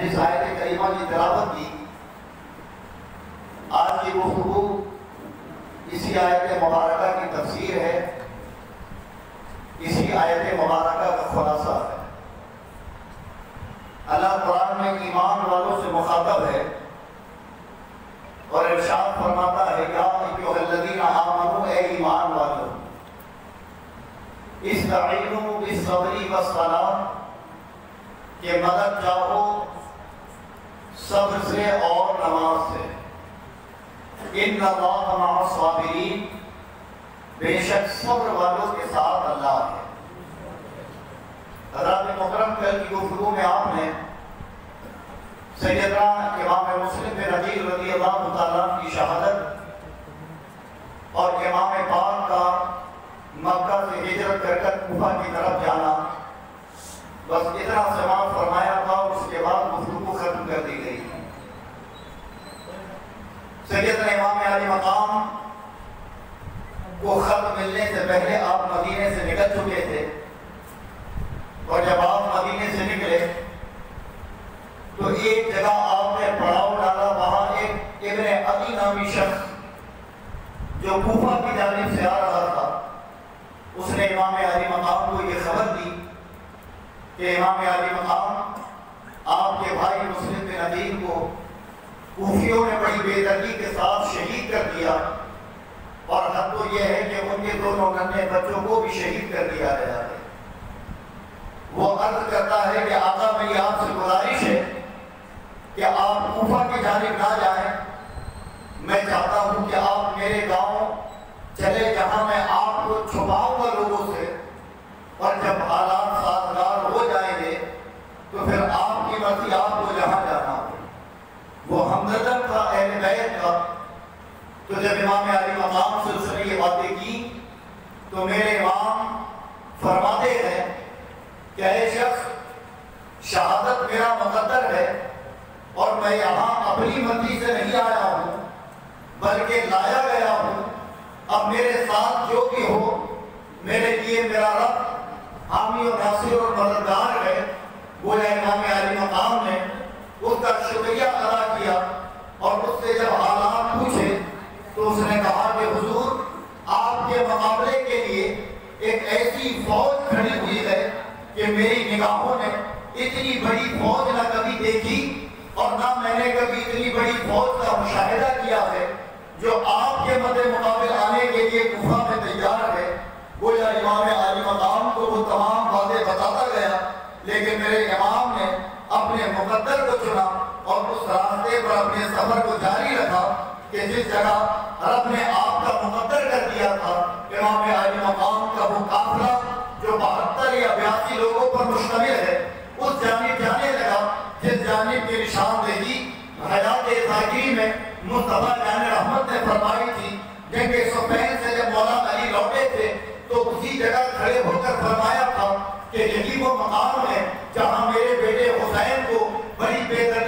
जिस आयत करीमा की तलावत की आज की गुफ्तु इसी आयत मुबारक की तफसीर है। इसी आयत मुबारक का खुलासा है। अल्लाह कुरान में ईमान वालों से मुखातब है और इरशाद फरमाता है, या अय्युहल्लज़ीना आमनू, ए ईमान वालों इस्तईनु बिस्सब्री वस्सलाम के मदद चाहो सब्र से और नमाज़ से। इन साबिरीन, बेशक सब्र वालों के साथ अल्लाह है। हज़रत मुकरम कल की गुफ्तगू में आपने सैदना इमाम मुस्लिम अज़ीज़ रज़ी अल्लाह की शहादत और इमाम पाक का मक्का से हिजरत कर कुफा की तरफ़ जाना, बस इतना समाप्त फरमाया था उसके बाद गुफ्तगू खत्म कर दी गई। सैदना इमाम अली मकाम को खत मिलने से पहले आप मदीने से निकल चुके थे। और जब आप मदीने से निकले तो एक जगह आपने पड़ाव डाला, वहाँ एक इब्ने अली नामी शख्स जो कूफा की जानिब से आ रहा था। उसने इमाम अली मकाम को ये खबर दी कि इमाम अली मकाम आपके भाई मुस्लिम बिन अदीन को कूफियों ने बड़ी बेदर्दी के साथ शहीद कर दिया। और हद तो यह है कि उनके दोनों नन्हे बच्चों को भी शहीद कर दिया गया है। वो अर्ज़ करता है कि आका मेरी आपसे गुजारिश है कि आप कूफा की जानिब ना जाएँ मैं चाहता हूँ कि आप मेरे गाँव चले जहाँ मैं आपको छुपाऊँगा लोगों से और जब हालात साजगार हो जाएँगे तो फिर आपकी मर्ज़ी आपको जहाँ जाना हो वो हमदर्द था अहल बैत का तो जब इमाम अली मकाम से उसने ये बातें की तो मेरे इमाम फरमाते हैं कि शख्स, शहादत मेरा मुकद्दर है और मैं यहाँ अपनी मर्ज़ी से नहीं आया हूँ, बल्कि लाया गया हूँ। अब मेरे साथ जो भी हो, मेरे लिए मेरा रब, हामी और नासिर और मददगार है। गोया इमाम अली मकाम ने उसका शुक्रिया अदा किया और उससे जब हालात तो उसने कहा कि, हुजूर, आपके मुकाबले के लिए एक ऐसी फौज खड़ी हुई है कि मेरी निगाहों ने इतनी बड़ी फौज ना कभी देखी और ना मैंने कभी इतनी बड़ी फौज का मुशाहिदा किया है जो आपके मद मुकाबले आने के लिए गुफा में तैयार है। गोया इमाम आली मकाम को वो तमाम बातें बताता गया, लेकिन मेरे इमाम ने अपने मुकद्दर को चुना और उस रास्ते पर अपने सफ़र को जारी रखा कि जिस जगह रब ने आपका मुकद्दर कर दिया था, इमाम आली मकाम का वो काफिला जो बहत्तर या बयासी लोगों पर मुश्तमिल है, उस जानिब जाने लगा, जिस जानिब की निशानदेही हयात जागिरी में मुस्तफ़ा जान रहमत ने फरमाई थी जंग सुफैन से जब मौला अली लौटे थे तो उसी जगह खड़े होकर फरमाया था कि यही वो मकाम है जहाँ मेरे बेटे हुसैन को बड़ी बेदर्दी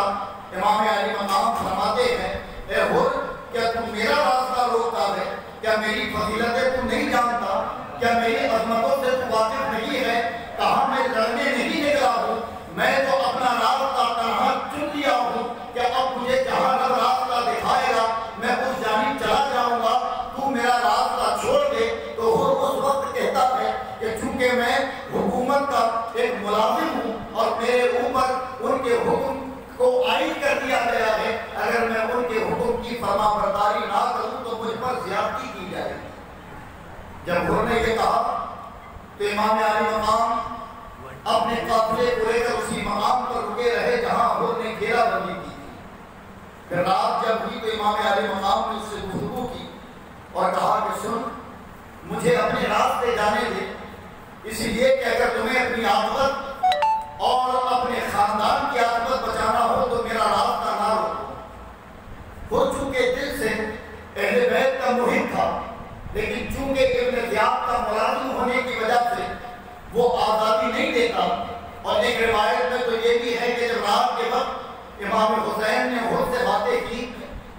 इमाम अली मकाम फरमाते हैं, ए हुर, क्या तू मेरा रास्ता रोकता है? क्या मेरी फजीलतें तू नहीं जानता? क्या मेरी अजमतों से तू वाकिफ जब उन्होंने ये कहा तो इमाम आली मकाम, अपने काफिले को लेकर उसी मकाम पर रुके रहे जहाँ उन्होंने घेराबंदी की थी। फिर रात जब हुई तो इमाम आली मकाम ने उससे गुफ्तगु की और कहा कि सुन, मुझे अपने रास्ते जाने दे। इसीलिए कि अगर तुम्हें अपनी आदत और अपने खानदान की आदत बचाना हो तो मेरा रास्ता ना रोको। हो चुके दिल से अहले बैत का मुहिम था। लेकिन चूँकि इब्न जियाद का मुलाजिम होने की वजह से वो आज़ादी नहीं देता, और एक रिवायत में तो ये भी है कि जब रात के वक्त इमाम हुसैन ने हुर से बातें की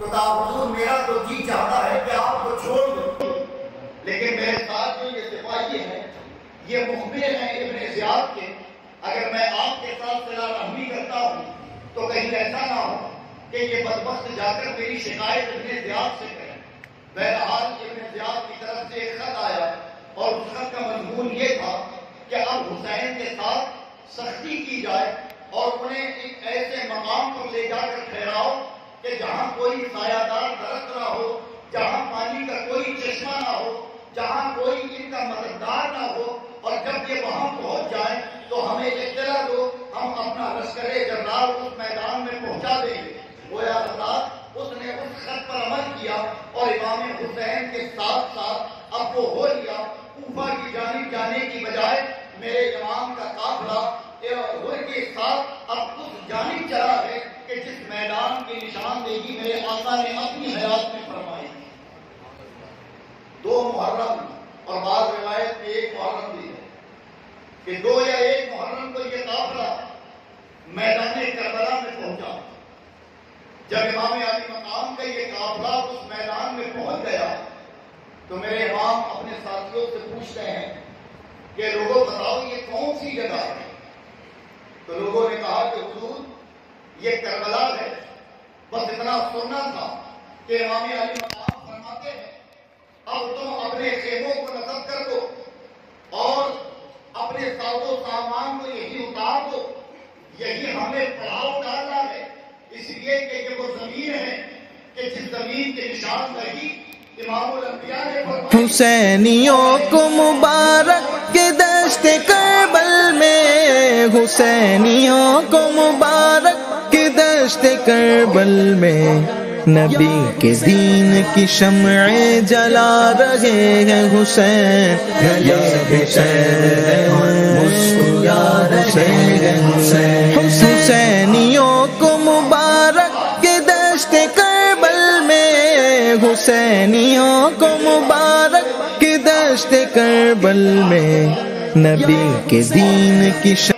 तो ताबूर मेरा तो जी चाहता है कि आपको छोड़ दो। लेकिन मेरे साथ जो ये सिपाही है, ये मुखबिर हैं इब्न जियाद के। अगर मैं आपके साथ सलाह रहमी करता हूँ तो कहीं ऐसा ना हो कि ये बदबस्त जाकर मेरी शिकायत इब्न जियाद से करें। बहरहाल की तरफ़ से एक खत आया और उस खत का मजमून ये था कि अब हुसैन के साथ सख्ती की जाए और उन्हें एक ऐसे मकाम पर ले जाकर ठहराओ कि जहाँ कोई सायादार दरख्त ना हो, जहाँ पानी का कोई चश्मा ना हो, जहाँ कोई इनका मददगार ना हो। और जब ये वहाँ पहुँच जाए तो हमें इतला दो, हम अपना लश्कर जर्राल उस मैदान में पहुँचा देंगे। गोया अल्लाह उसने उस खत पर अमल किया और इमाम हुसैन के साथ साथ अब वो हो लिया ऊफा की जानी जाने की बजाय मेरे इमाम का काफला के साथ अब उस जानी चला है कि जिस मैदान की निशानदेही मेरे आका ने अपनी हयात में फरमाई। दो मुहर्रम और बाद रिवायत में एक मुहर्रम भी है कि दो या एक मुहर्रम को ये काफला मैदान करबला में पहुँचा। जब इमाम आली मकाम का ये काफला उस मैदान में पहुँच गया तो मेरे इमाम अपने साथियों से पूछते हैं कि लोगों बताओ ये कौन सी जगह है? तो लोगों ने कहा कि हुजूर, ये करबला है। बस इतना सुनना था कि इमाम अली मकाम फरमाते हैं, अब तुम अपने खेमों को नज़र कर दो और अपने साजो सामान को यही उतार दो। यही हमें पड़ाव डालना है। इसलिए कि ये वो ज़मीन है कि जिस ज़मीन के निशान रही हुसैनियों को मुबारक के दस्ते करबल में हुसैनियों को मुबारक के दस्ते करबल में। नबी के दीन की शमए जला रहे हैं हुसैन हुसैन मुस्कुरा रहे हैं हुसैन हुसैनियों को मुबारक के दस्ते करबल में नबी के दीन की श...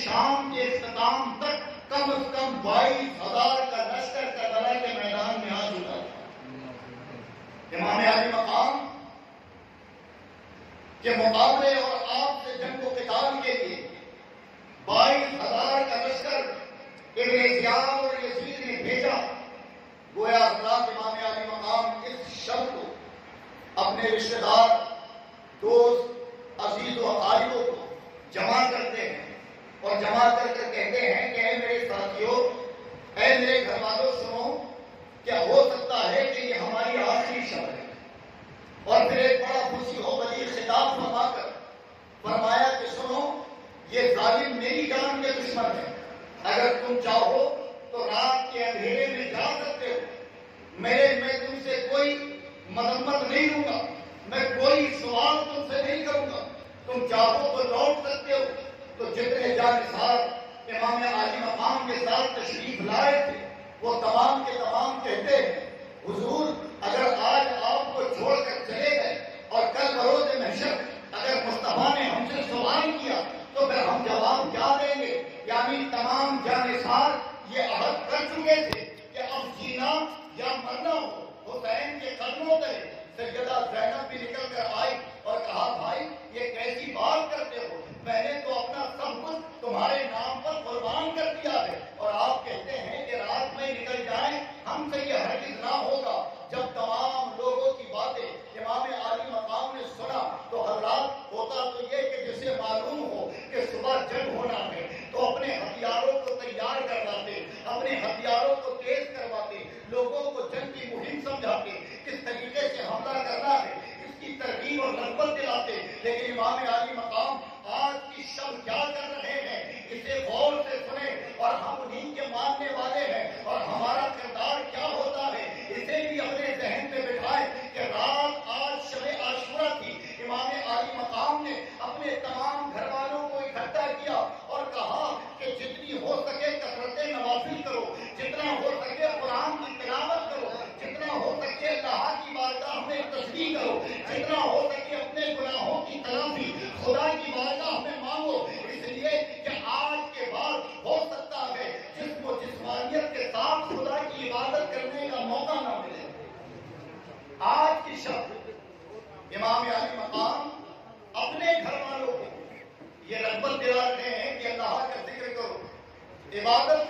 शाम के इख्ताम तक कम अज कम बाईस हज़ार का लश्कर करबला के मैदान में आ चुका है इमाम आली मकाम मुकाबले और आपसे जंग को किताब के लिए बाईस हज़ार का लश्कर इब्न और यजीद ने भेजा। गोया अल्लाह इमाम आली मकाम इस शब्द को, अपने रिश्तेदार, दोस्त, अज़ीज़ और को जमा करते हैं और जमा कर कर कहते हैं कि मेरे साथियों, ऐ मेरे घर वालों सुनो, क्या हो सकता है कि ये हमारी आखिरी शब्द है? और फिर एक बड़ा खुशी हो बड़ी खिताब फरमाकर फरमाया कि सुनो, ये जालिम मेरी जान के दुश्मन है। अगर तुम चाहो तो रात के अंधेरे में जा सकते हो। मेरे, मैं तुमसे कोई मरम्मत नहीं लूँगा। मैं कोई सवाल तुमसे नहीं करूँगा। तुम चाहो तो लौट सकते हो। तो जितने जानिसार इमाम मकाम के साथ तशरीफ़ लाए थे, वो तमाम के तमाम कहते हैं Bible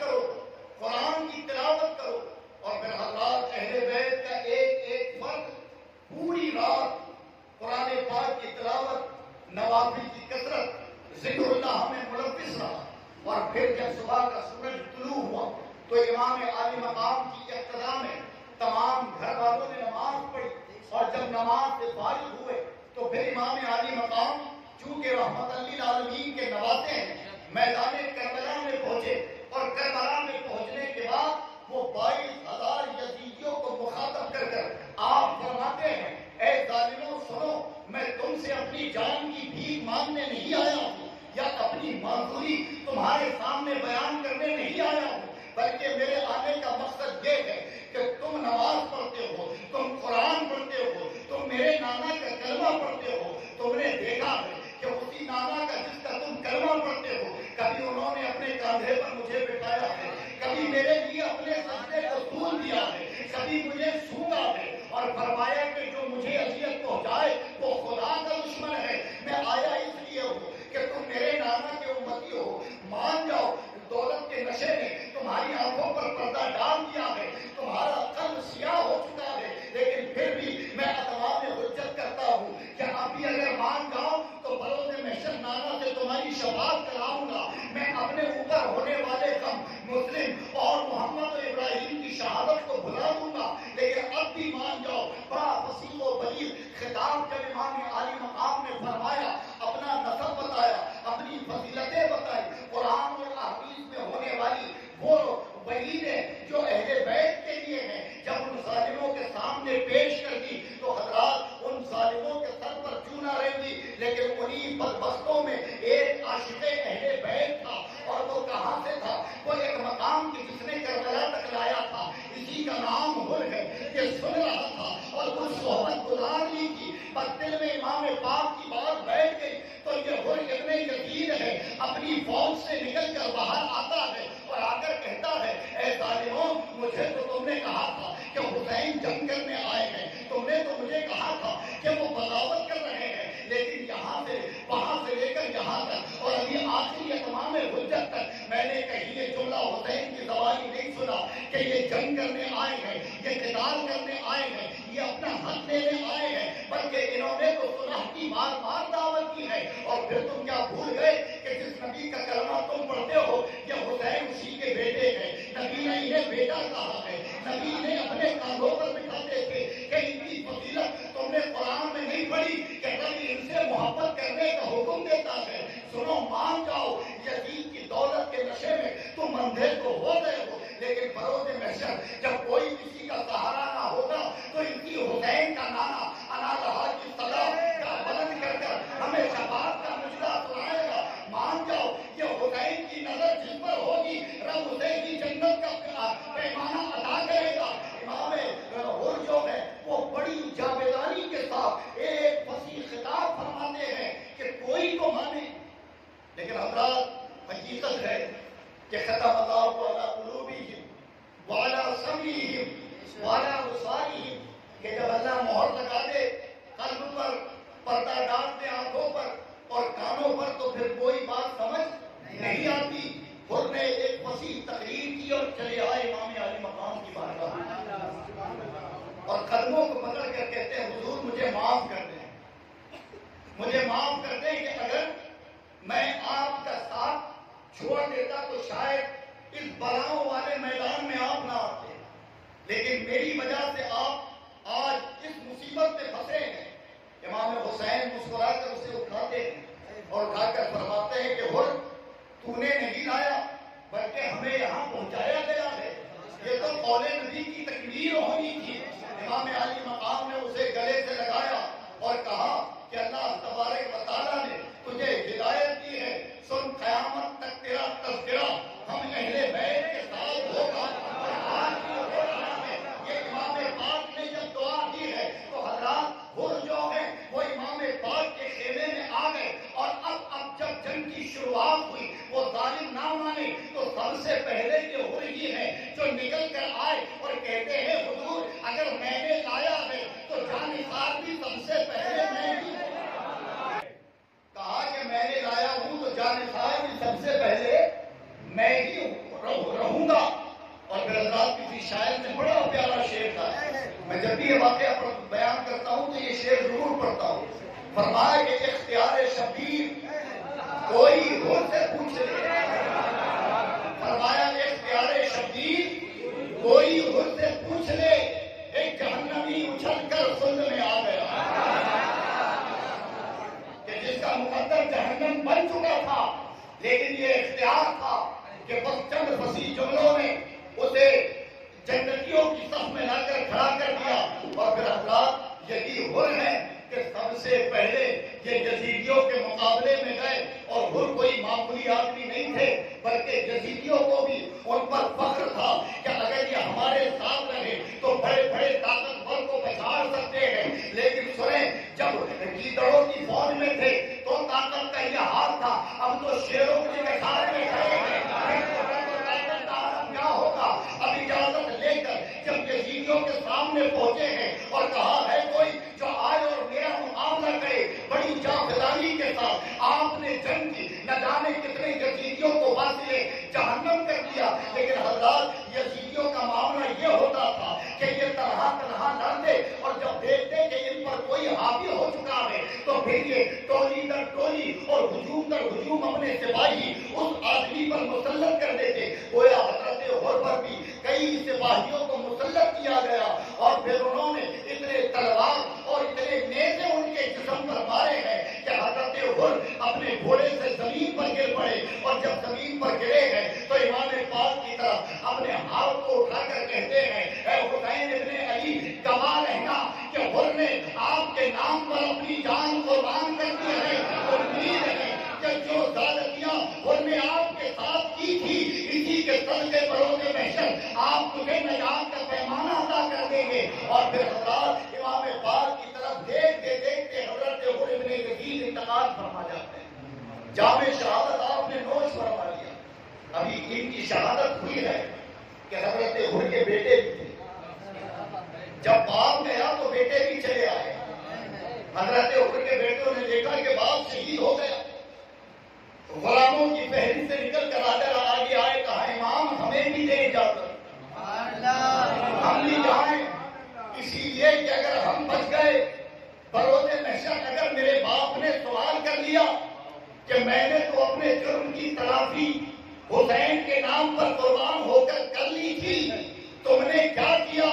कोई खुद से पूछ ले। फरमाया इख्तियार शबीर कोई खुद से पूछ ले, एक जहन्नमी उछल कर खुद में आ गया। कि जिसका मुकद्दर जहन्नम बन चुका था, लेकिन ये इख्तियार था कि बस चंद फसी जुमलों ने उसे जन्नतियों की सफ में लाकर खड़ा कर दिया और फिर अफराद यही हुर है कि सबसे पहले ये जजीदियों के मुकाबले में गए और हुर कोई मामूली आदमी नहीं थे बल्कि जजीदियों को भी उन पर फख्र था कि अगर ये हमारे साथ रहे तो बड़े बड़े ताकतवर को पछाड़ सकते हैं लेकिन सुने जब गीदड़ों की फौज में थे तो ताकत का यह हाल था अब तो शेरों के साथ में खड़े हैं क्या होगा अब इजाज़त लेकर जब यजीदियों के सामने पहुँचे हैं और कहा है कोई जो आए और मेरा मुकाबला करे बड़ी जाफिदारी के साथ आपने जंग की न जाने कितने यजीदियों को वासिले जहन्नम कर दिया लेकिन हजरात यजीदियों का मामला ये होता था कि ये तरह तरह लड़ते और जब देखते कि इन पर कोई हावी हो चुका है तो फिर ये टोली दर टोली और हुजूम दर हुजूम अपने सिपाही उस आदमी पर मुसलत कर देते। हज़रत होर पर भी कई सिपाहियों को मुसलत किया गया और फिर उन्होंने इतने तलवार और इतने नेजे उनके जिसम पर मारे हैं कि हज़रत हुर अपने घोड़े से ज़मीन पर गिर पड़े और जब ज़मीन पर गिरे हैं तो इमाम पाक की तरफ़ अपने हाथ को उठाकर कहते हैं, "ऐ हुसैन इब्ने अली, कमाल है ना कि हुर ने आपके नाम पर अपनी जान कुर्बान कर दी है उम्मीद है कि जो जालतियाँ हुर ने आपके साथ की थी इसी के सदके बड़ोगे महशर आप तुझे नजात का पैमाना अदा कर देंगे और फिर हजरात इमाम पाक की तरफ़ देखते देखते हज़रत हुर इब्ने यजीद इंतकाल फरमा जाते हैं जामे शहादत आपने नोश फरमा लिया शहादत हुई है कि हज़रत हुर के बेटे भी थे जब बाप गया तो बेटे भी चले आए हज़रत हुर के बेटों ने देखा कि बाप शहीद हो गया गुलामों की पहली से निकल कर आकर आगे आए कहा इमाम हमें भी दे इजाज़त हम भी जाए इसीलिए कि अगर हम बच गए बरोजे महशर अगर मेरे बाप ने सवाल कर लिया कि मैंने तो अपने जुर्म की तलाफी हुसैन के नाम पर कुर्बान होकर कर ली थी तुमने क्या किया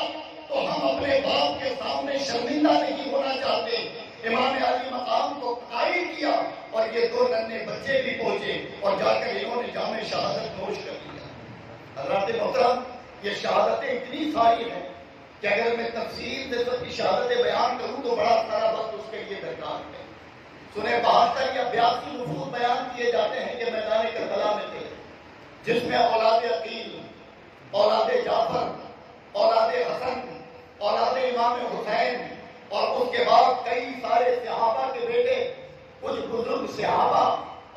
तो हम अपने बाप के सामने शर्मिंदा नहीं होना चाहते इमाम अली मकाम को कायल किया और ये दो नन्हे बच्चे भी पहुँचे और जाकर इन्होंने जामे शहादत नोश कर दिया हज़रत मोहतरम ये शहादतें इतनी सारी हैं कि अगर मैं तफसील से सबकी शहादतें बयान करूँ तो बड़ा सारा वक्त उसके लिए दरकार है सुने बहत्तर या बयासी नफूस बयान किए जाते हैं कि मैदान करबला में थे जिसमें औलाद अकील औलाद जाफ़र औलाद हसन औलाद इमाम हुसैन और उसके बाद कई सारे सहाबा के बेटे कुछ बुज़ुर्ग सहाबा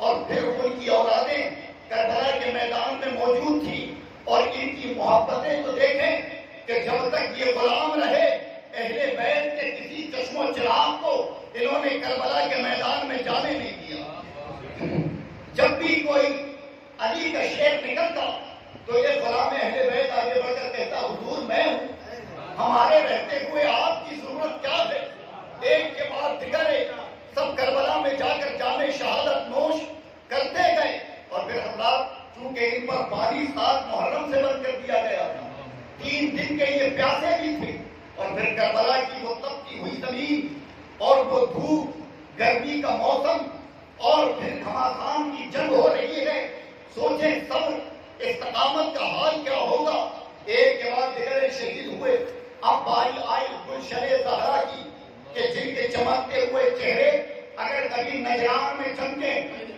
और फिर उनकी औलादें करबला के मैदान में मौजूद थी और इनकी मोहब्बतें तो देखें कि जब तक ये गुलाम रहे अहले बैत के किसी चश्मो चिराग को इन्होंने करबला के मैदान में जाने नहीं दिया जब भी कोई शेर निकलता तो ये गुलाम अहले बैत आगे बढ़कर कहता, हुजूर, मैं हूँ। हमारे रहते हुए आपकी ज़रूरत क्या है? एक के बाद दिगर सब करबला में जाकर जामे शहादत नोश करते गए। और फिर हजरात, चूँकि इन पर बाईस सात मुहर्रम से बंद कर दिया गया था। तीन दिन के ये प्यासे भी थे। और फिर करबला की वो तपती हुई ज़मीन और वो धूप, गर्मी का मौसम और फिर घमासान की जंग हो रही है। सोचे सब इस्तकामत का हाल क्या होगा? एक के बाद शहीद हुए, अब बारी आई गुलशरे जहरा की, कि जिनके चमकते हुए चेहरे अगर कभी नजरान में चमके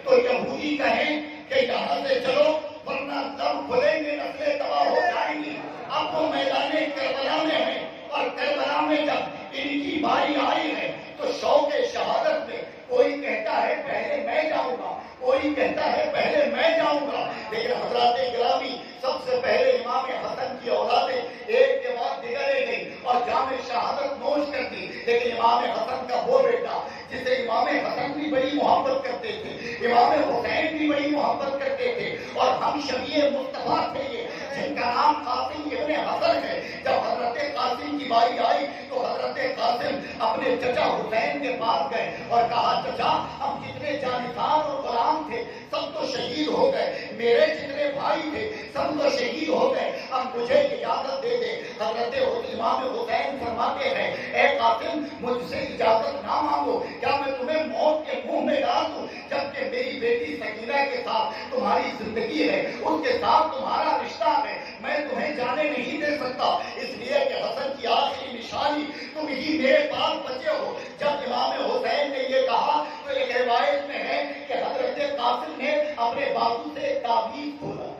तो यहूदी कहें कि यहाँ से चलो, वरना दम खुलेंगे नस्लें तबाह हो जाएँगी। अब वो मैदान करबला में है, और करबला में जब इनकी बारी आई है तो शौक शहादत में कोई कहता है, पहले मैं जाऊँगा। कोई कहता है, पहले मैं जाऊँगा। लेकिन हजरात गिरामी सबसे पहले इमाम हसन की औलादें एक के बाद दिगरे गई और जाम शहादत नोश कर दी। लेकिन इमाम हसन का वो बेटा, जिसे इमाम हसन भी बड़ी मोहब्बत करते थे, इमाम हुसैन भी बड़ी मोहब्बत करते थे और हम शबी मुस्तफ़ा थे ये जिनका नाम कासिम इब्ने हसन है। जब हज़रत कासिम की बारी आई तो हज़रत कासिम अपने चचा हुसैन के पास गए और कहा, चचा, हम जितने जानिसार और गुलाम थे, सब तो शहीद हो गए। मेरे जितने भाई थे, सब तो शहीद हो गए। अब मुझे इजाज़त दे दे। हज़रत इमाम हुसैन फरमाते हैं, ए कासिम, मुझसे इजाज़त ना मांगो। क्या मैं तुम्हें मौत के मुँह में डाल दूँ? जबकि मेरी बेटी सकीना के साथ तुम्हारी ज़िंदगी है, उसके साथ तुम्हारा रिश्ता है मैं तुम्हें जाने नहीं दे सकता। इसलिए कि हसन की आखिरी निशानी, तुम ही मेरे पास बचे हो। जब इमाम हुसैन ने ये कहा तो एक रिवायत में है कि हज़रत कासिम ने अपने बाबू से एक ताबीज खोला।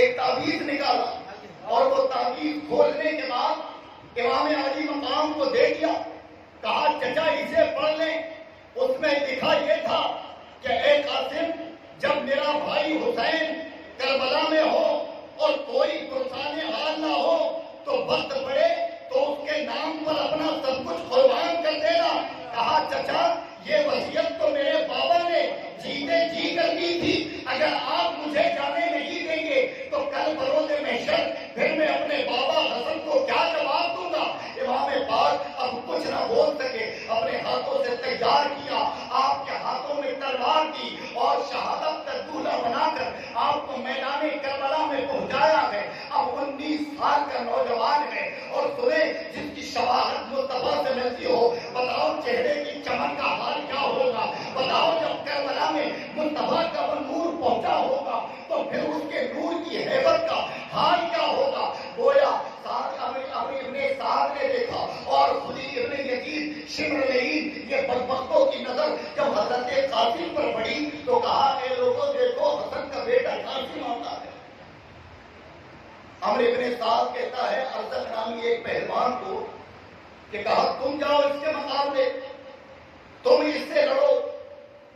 एक ताबीज निकाला और वो ताबीज खोलने के बाद इमाम अली मकाम को दे दिया। कहा, चचा, इसे पढ़ लें। उसमें लिखा ये था कि, ए कासिम, जब मेरा भाई हुसैन, करबला में हो और कोई पुरसान हाल ना हो तो वक्त पड़े तो उसके नाम पर अपना सब कुछ कुर्बान कर देना। कहा, चचा, ये वसीयत तो मेरे बाबा ने जीते जी कर दी थी। अगर आप मुझे जाने नहीं देंगे तो कल बरोजे में शर फिर मैं अपने बाबा हसन को क्या जवाब दूँगा? इमाम पाक अब कुछ ना बोल सके, अपने हाथों से तैयार किया, आपके हाथों में तलवार दी और शहादत का दूल्हा बनाकर आपको मैदान करबला उन्नीस का नौजवान है और सुने जिसकी शवाहत मुस्तफ़ा से मिलती हो, बताओ चेहरे की चमक का हाल क्या होगा? बताओ जब करबला में मुस्तफ़ा का वो नूर पहुँचा होगा तो फिर उसके नूर की हैबत का हाल क्या होगा? ने देखा और खुदी इब्ने शिमर लईन, ये की नज़र जब पर पड़ी तो कहा लोगों, देखो हसन का बेटा है अमर इब्ने साहब कहता है अरसद नामी एक पहलवान को, कि कहा, तुम जाओ इसके मुकाबले तुम इससे लड़ो।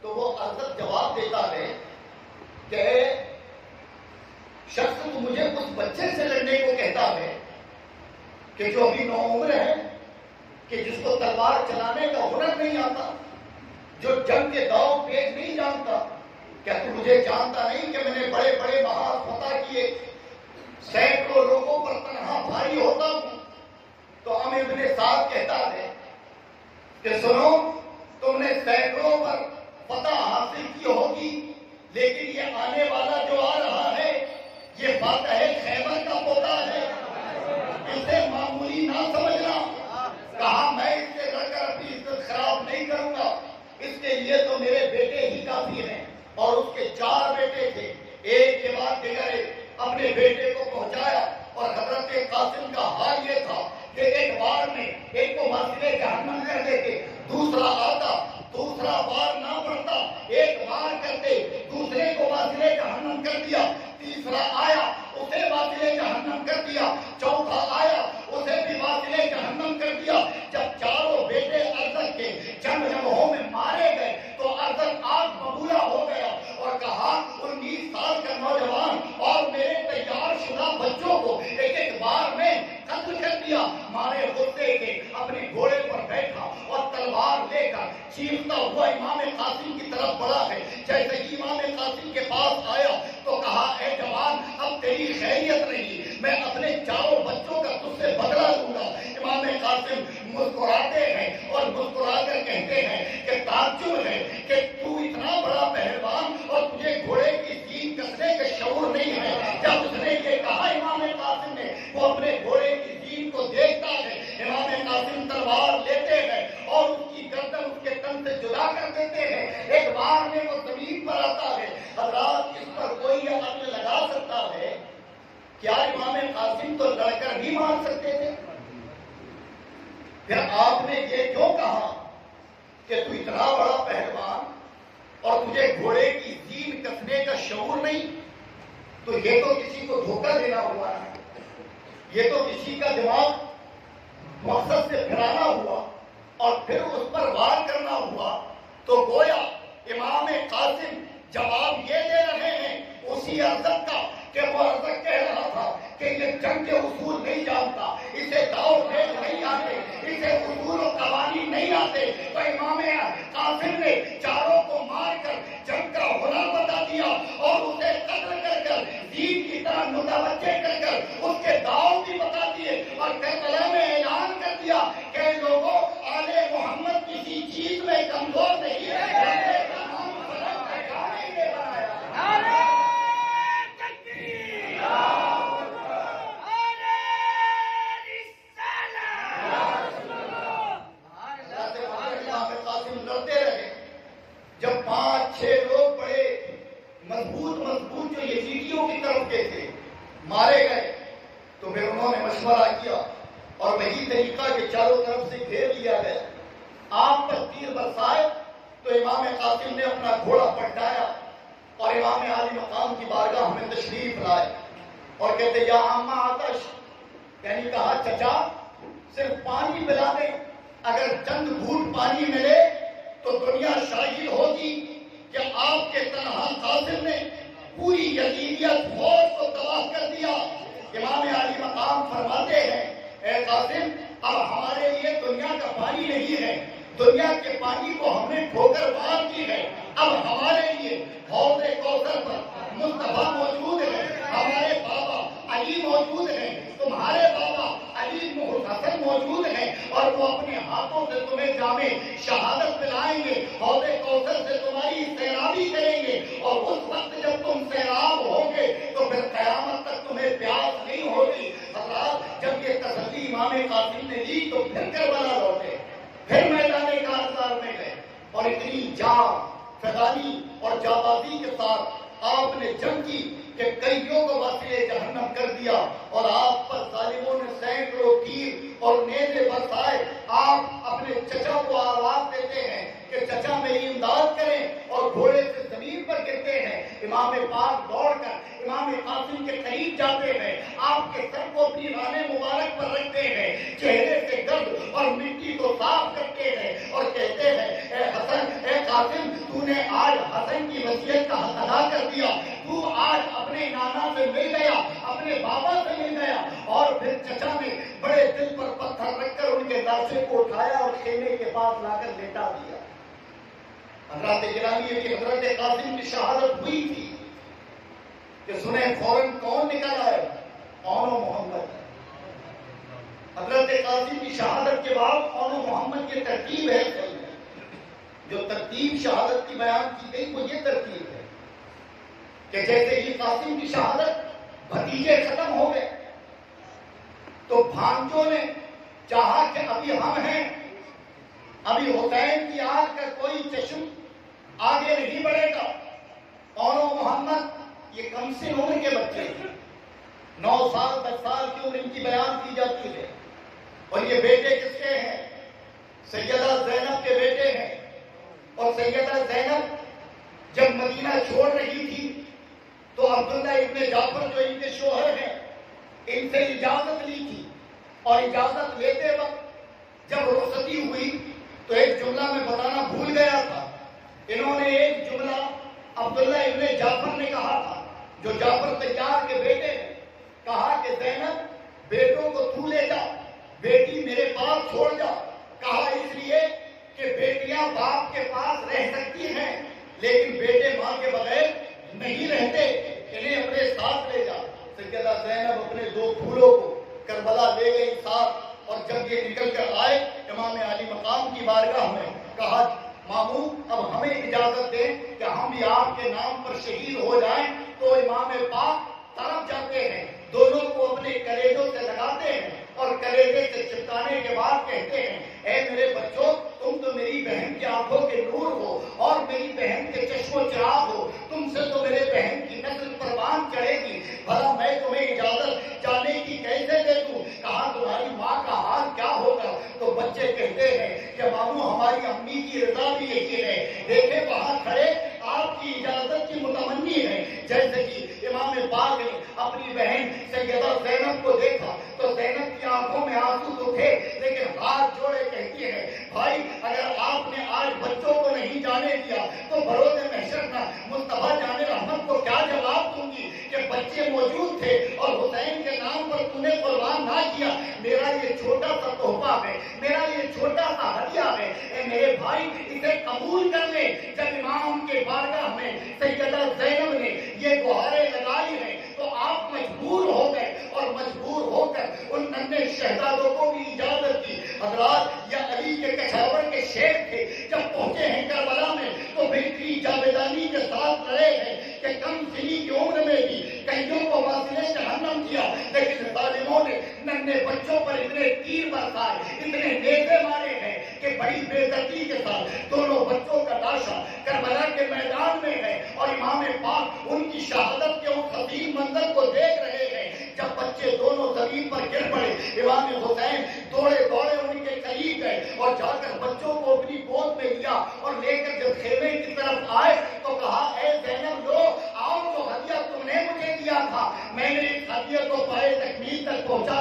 तो वो अरसद जवाब देता है कि, शख्स तो मुझे उस बच्चे से लड़ने को कहता है, कि जो अभी नौ उम्र है, कि जिसको तलवार चलाने का हुनर नहीं आता, जो जंग के दाव पेज नहीं जानता। क्या तू मुझे जानता नहीं कि मैंने बड़े बड़े महान फतह किए सैकड़ों लोगों पर तनहा भारी होता हूँ। तो अमीर ने साहब कहता है कि सुनो, तुमने सैकड़ों पर फतह हासिल की होगी, लेकिन ये आने वाला जो आ रहा है, ये बात है खैबर का पोता है। इसे मामूली ना समझना। कहा, मैं इससे लड़कर अपनी इज़्ज़त खराब नहीं करूँगा। इसके लिए तो मेरे बेटे ही काफ़ी हैं, और उसके चार बेटे थे। एक के बाद दिगरे अपने बेटे को पहुँचाया और हज़रत कासिम का हाल ये था कि एक बार में एक को मस्जिद जहन्नम कर देते, दूसरा आता, दूसरा बार ना पड़ता, एक बार करते, दूसरे को वासिले जहन्नम कर दिया, तीसरा आया, उसे वासिले जहन्नम कर दिया, चौथा आया, उसे भी वासिले जहन्नम कर दिया। जब चारों बेटे अर्जन के जंग जगहों में मारे गए तो अर्जन आग बबूला हो गया। और कहा, उन्नीस साल का नौजवान, और मेरे तैयार शुदा बच्चों को एक एक बार में कत्ल कर दिया। मारे गुस्से के अपने घोड़े पर बैठा और तलवार लेकर चीखता हुआ इमाम कासिम की तरफ़ बढ़ा है। जैसे इमाम कासिम के पास आया तो कहा, ए जवान, अब तेरी खैरियत नहीं। मैं अपने चारों बच्चों का तुझसे बदला लूँगा। इमाम कासिम मुस्कुराते हैं और मुस्कुराकर कहते हैं कि ताजुब है कि तू इतना बड़ा पहलवान और तुझे घोड़े की सीन कसने का शौर नहीं है। जब उसने ये कहा, इमाम कासिम ने, वो अपने घोड़े की सीन को देखता है। इमाम कासिम तलवार लेते हैं और उसकी गर्दन उसके तन से जुदा कर देते हैं। एक बार में वो ज़मीन पर आता है। हजरात इस पर कोई अक्ल लगा सकता है? क्या इमाम कासिम तो लड़कर भी मार सकते थे? फिर आपने ये क्यों कहा कि तू इतना बड़ा पहलवान और तुझे घोड़े की जीन कसने का शौर नहीं तो ये तो किसी को धोखा देना हुआ है ये तो किसी का दिमाग मकसद से फिराना हुआ और फिर उस पर वार करना हुआ तो गोया इमाम कासिम जवाब ये दे रहे हैं उसी अरसद का कि वो अरसद कह रहा था कि ये जंग के उसूल नहीं जानता इसे दाव पेश नहीं आते इसे उसूल और कवानी नहीं आते तो इमाम कासिम ने चारों को मारकर जंग का हुनर बता दिया और उसे कत्ल कर कर दीन की तरह मुतवज्जे कर कर उसके दाव भी बता दिए और करबला में ऐलान कर दिया कि लोगों मज़बूत मज़बूत जो यजीदियों की तरफ़ के थे मारे गए तो फिर उन्होंने मशवरा किया और वही तरीका के चारों तरफ़ से घेर लिया गया आप पर तीर बरसाए तो इमाम कासिम ने अपना घोड़ा पलटाया और इमाम आली मकाम की बारगाह में तशरीफ़ लाए और कहते या अम्मा आतश यानी कहा चचा सिर्फ़ पानी पिला दे अगर चंद घूट पानी मिले तो दुनिया शाहिद होगी कि आपके तनहा कासिम ने पूरी यजीदियत फौज को तबाह कर दिया। इमाम अली मकाम फरमाते हैं, ए अब हमारे लिए दुनिया का पानी नहीं है। दुनिया के पानी को हमने ठोकर मार की है। अब हमारे लिए हौज कौसर पर मुस्तफ़ा मौजूद है। हमारे बाबा अली मौजूद है। तुम्हारे बाबा अली हसन मौजूद हैं और वो अपने हाथों से तुम्हें जामे, शहादत दिलाएँगे, हौदे कौशल से तुम्हारी सैराबी करेंगे। और उस वक्त जब तुम सैराब होगे तो फिर कयामत तक तुम्हें प्यास नहीं होगी। जब ये तसली इमाम कासिम ने ली तो फिर करबला लौटे, फिर मैदान कारजार में गए। और इतनी जान फदानी और जाबाजी के साथ आपने जंग की कि कईयों को वसीले जहन्नम कर दिया और आप पर जालिमों ने सैकड़ों तीर और नेजे बरसाए। आप अपने चचा को आवाज़ देते हैं। कि चचा मेरी इमदाद करें और घोड़े से ज़मीन पर गिरते हैं। इमाम पाक दौड़कर, इमाम कासिम के करीब जाते हैं। आपके सर को अपनी राने मुबारक पर रखते हैं। चेहरे से गर्द और मिट्टी को साफ़ करते हैं और कहते हैं, ए हसन, ए कासिम, तूने आज हसन की वसीयत का हक अदा कर दिया। तू आज अपने नाना से मिल गया, अपने बाबा से मिल गया। और फिर चचा ने बड़े दिल पर पत्थर रखकर उनके लाशे को उठाया और खेमे के पास लाकर लेटा दिया। हज़रत गिरानी की हज़रत कासिम की शहादत हुई थी कि सुने फ़ौरन कौन निकल आए कौन मोहम्मद? हज़रत कासिम की शहादत के बाद कौन मोहम्मद? की तरतीब है जो तरतीब शहादत की बयान की गई, वो ये तरतीब है कि जैसे ही कासिम की शहादत भतीजे खत्म हो गए तो भांजों ने चाहा कि अभी हम हैं। अभी हुसैन की आग का कोई चश्म आगे नहीं बढ़ेगा। और मोहम्मद, ये कम से उम्र के बच्चे नौ साल, दस साल की उम्र इनकी बयान की जाती है। और ये बेटे किसके हैं? सैयदा जैनब के बेटे हैं। और सैयदा जैनब जब मदीना छोड़ रही थी तो अब्दुल्ला इतने जाफ़र जो इनके शोहर हैं, इनसे इजाज़त ली थी। और इजाज़त लेते वक्त जब रुखसती हुई तो एक जुमला में बताना भूल गया था। इन्होंने एक जुमला अब्दुल्ला इब्ने जाफ़र ने कहा था, जो जाफ़र तैयार के बेटे कहा कि, जैनब, बेटों को तू ले जा, बेटी मेरे पास छोड़ जा। कहा इसलिए कि बेटियाँ बाप के पास रह सकती हैं, लेकिन बेटे माँ के बगैर नहीं रहते। इन्हें अपने साथ ले जा। सैयदा जैनब, अपने दो फूलों को करबला ले गई साथ, और जब ये निकल कर आए, इमाम अली मकाम की बारगाह में, कहा मामू अब हमें इजाज़त दें कि हम भी आपके नाम पर शहीद हो जाएँ तो इमाम पाक तरफ़ जाते हैं। दोनों को अपने कलेजों से लगाते हैं। और कलेजे से चिपकाने के बाद कहते हैं, ए मेरे बच्चों, तुम तो मेरी बहन की आँखों के नूर हो और मेरी बहन के चश्मो चिराग हो। तुमसे तो मेरे बहन की नस्ल परवान चढ़ेगी। भला मैं तुम्हें इजाज़त जाने की कैसे दे दूँ? कहा, तुम्हारी माँ का हाल क्या होगा? तो बच्चे कहते हैं कि मामू हमारी अम्मी की रजा भी यही है देखे वहाँ खड़े आपकी इजाज़त की मुतमनी है जैसे कि इमाम बाग ने अपनी बहन सैयदा जैनब को देखा तो जैनब की आँखों में आँसू तो थे लेकिन हाथ जोड़े कहती है भाई अगर आपने आज बच्चों को नहीं जाने दिया तो भरोसे महशर का मुस्तफ़ा जाने रहमत को क्या जवाब दूँगी कि बच्चे मौजूद थे और हुसैन के नाम पर तूने कुर्बान ना किया मेरा ये छोटा सा तोहफा है, मेरा ये छोटा सा हदिया है। ए मेरे भाई, इसे कबूल कर ले। जब इमाम के बारगाह में सैयदा जैनब ने ये गुहारें लगाई हैं तो आप मजबूर हो गए और मजबूर होकर उन नन्हे शहजादों को भी इजाज़त दी हजरात या अली के कछावर के शेर थे जब पहुँचे हैं करबला में तो बेटी जावेदानी के साथ लड़े हैं कि कम सिनी की उम्र में भी कईयों को वासिले जहन्नम किया लेकिन तालिमों ने नन्हे बच्चों पर इतने तीर बरसाए इतने नेजे मारे हैं कि बड़ी बेदर्दी के साथ दोनों बच्चों का लाशा करबला के मैदान में है और इमाम पाक उनकी शहादत के उस हसीन मंजर को देख रहे हैं जब बच्चे दोनों ज़मीन पर गिर पड़े इमाम हुसैन दौड़े दौड़े उनके करीब गए और जाकर बच्चों को अपनी गोद में लिया और लेकर जब खेमे की तरफ़ आए तो कहा ए जैनब लो आओ जो हदिया तुमने मुझे दिया था मैंने इस हदिया को पाए तकमील